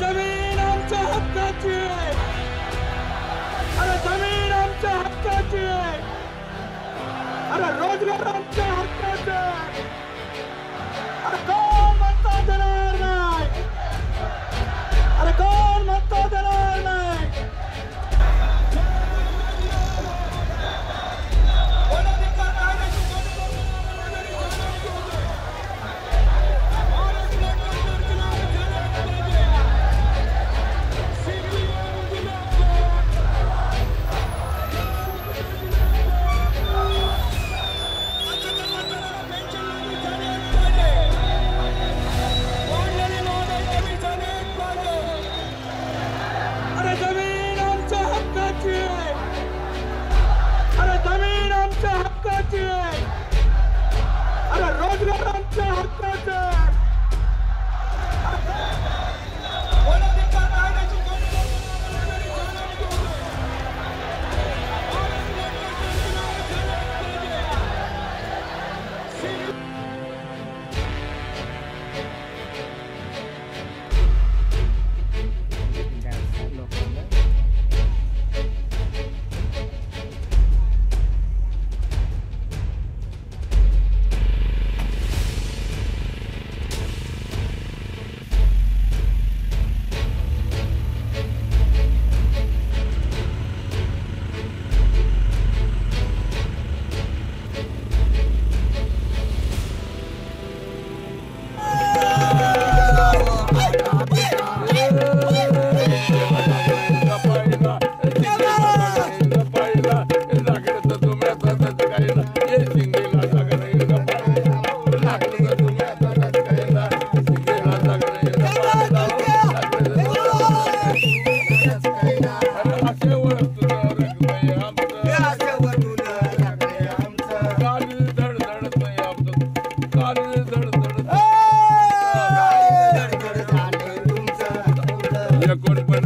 ज़मीन आमच्या हक्काची आहे अरे ज़मीन आमच्या हक्काची आहे. अरे रोज़गार आमच्या